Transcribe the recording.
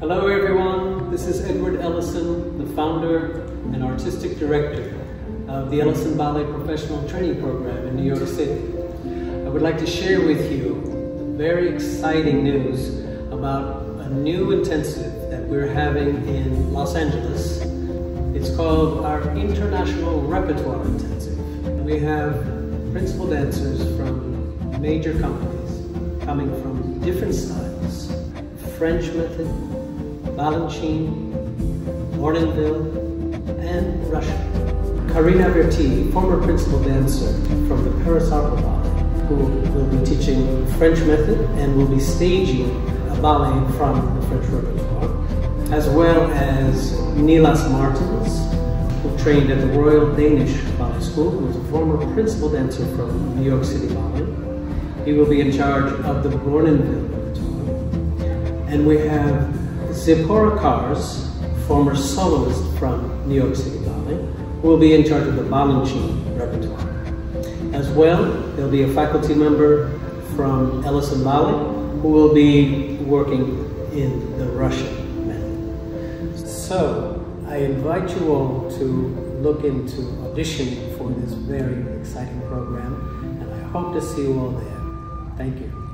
Hello everyone, this is Edward Ellison, the founder and artistic director of the Ellison Ballet Professional Training Program in New York City. I would like to share with you very exciting news about a new intensive that we're having in Los Angeles. It's called our International Repertoire Intensive. We have principal dancers from major companies coming from different styles. French method, Balanchine, Bournonville, and Russia. Karin Averty, former principal dancer from the Paris Opera Ballet, who will be teaching French method and will be staging a ballet from the French repertoire, as well as Nilas Martins, who trained at the Royal Danish Ballet School, who is a former principal dancer from New York City Ballet. He will be in charge of the Bournonville repertoire. And we have Zippora Karz, former soloist from New York City Ballet, will be in charge of the Balanchine repertoire. As well, there'll be a faculty member from Ellison Ballet who will be working in the Russian method. So, I invite you all to look into auditioning for this very exciting program, and I hope to see you all there. Thank you.